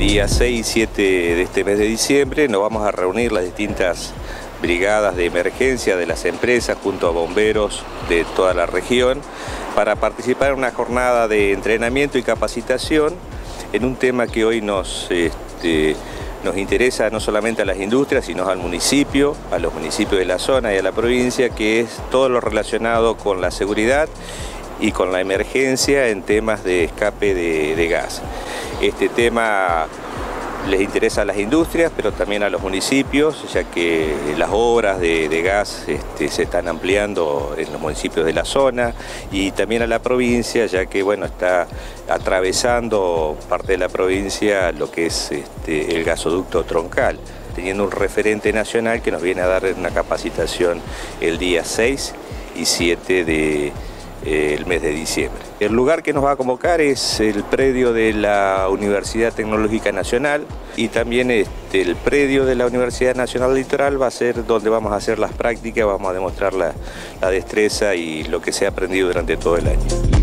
día 6 y 7 de este mes de diciembre nos vamos a reunir las distintas brigadas de emergencia de las empresas junto a bomberos de toda la región para participar en una jornada de entrenamiento y capacitación en un tema que hoy nos, este, nos interesa no solamente a las industrias, sino al municipio, a los municipios de la zona y a la provincia, que es todo lo relacionado con la seguridad y con la emergencia en temas de escape de, de gas. Este tema les interesa a las industrias, pero también a los municipios, ya que las obras de, gas este, se están ampliando en los municipios de la zona y también a la provincia, ya que bueno, está atravesando parte de la provincia lo que es este, el gasoducto troncal teniendo un referente nacional que nos viene a dar una capacitación el día 6 y 7 de, el mes de diciembre. El lugar que nos va a convocar es el predio de la Universidad Tecnológica Nacional y también este, el predio de la Universidad Nacional Litoral va a ser donde vamos a hacer las prácticas, vamos a demostrar la, la destreza y lo que se ha aprendido durante todo el año.